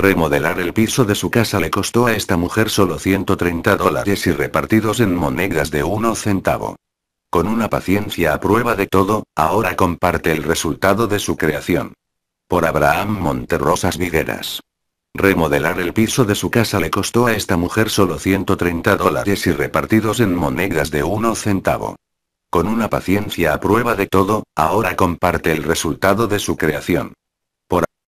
Remodelar el piso de su casa le costó a esta mujer solo 130 dólares y repartidos en monedas de uno centavo. Con una paciencia a prueba de todo, ahora comparte el resultado de su creación. Por Abraham Monterrosas Vigueras. Remodelar el piso de su casa le costó a esta mujer solo 130 dólares y repartidos en monedas de uno centavo. Con una paciencia a prueba de todo, ahora comparte el resultado de su creación.